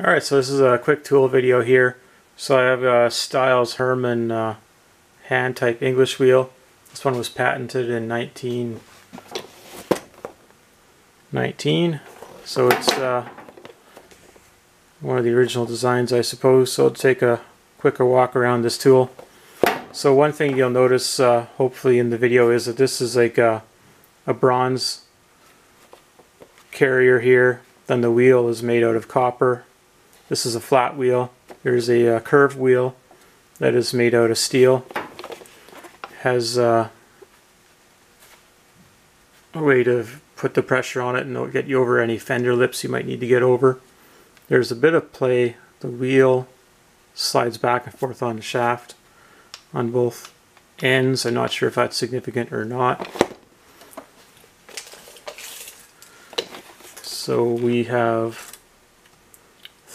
Alright, so this is a quick tool video here. So I have a Stiles Herman uh, hand type English wheel. This one was patented in 1919. So it's uh, one of the original designs I suppose. So I'll take a quicker walk around this tool. So one thing you'll notice uh, hopefully in the video is that this is like a, a bronze carrier here. Then the wheel is made out of copper this is a flat wheel. There's a uh, curved wheel that is made out of steel. Has uh, a way to put the pressure on it and it'll get you over any fender lips you might need to get over. There's a bit of play. The wheel slides back and forth on the shaft on both ends. I'm not sure if that's significant or not. So we have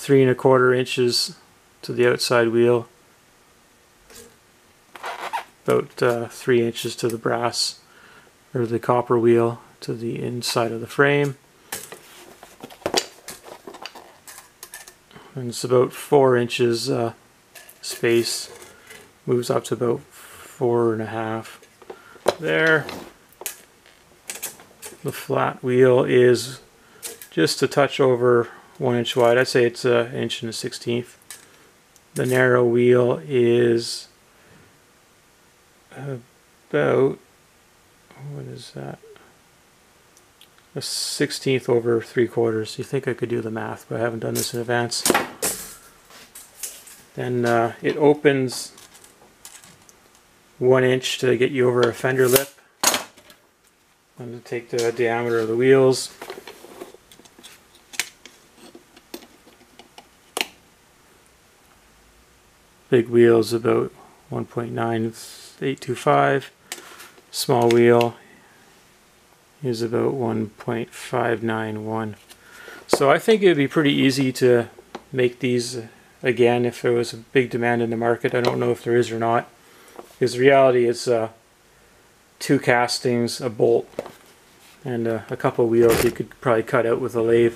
three and a quarter inches to the outside wheel, about uh, three inches to the brass or the copper wheel to the inside of the frame. And it's about four inches uh, space, moves up to about four and a half there. The flat wheel is just a touch over one inch wide. I'd say it's an inch and a sixteenth. The narrow wheel is about, what is that? A sixteenth over three quarters. You think I could do the math, but I haven't done this in advance. Then uh, it opens one inch to get you over a fender lip. I'm going to take the diameter of the wheels. Big wheel is about 1.9825. Small wheel is about 1.591. So I think it would be pretty easy to make these again if there was a big demand in the market. I don't know if there is or not. Because reality is uh, two castings, a bolt, and uh, a couple wheels you could probably cut out with a lathe.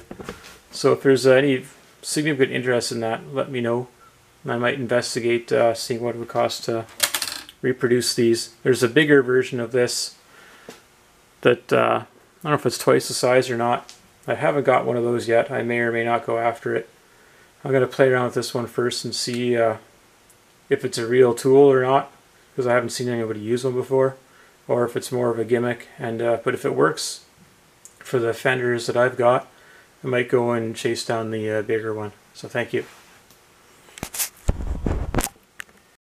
So if there's any significant interest in that, let me know. I might investigate uh, seeing what it would cost to reproduce these. There's a bigger version of this that uh, I don't know if it's twice the size or not. I haven't got one of those yet. I may or may not go after it. I'm going to play around with this one first and see uh, if it's a real tool or not because I haven't seen anybody use one before or if it's more of a gimmick. And uh, But if it works for the fenders that I've got, I might go and chase down the uh, bigger one. So thank you.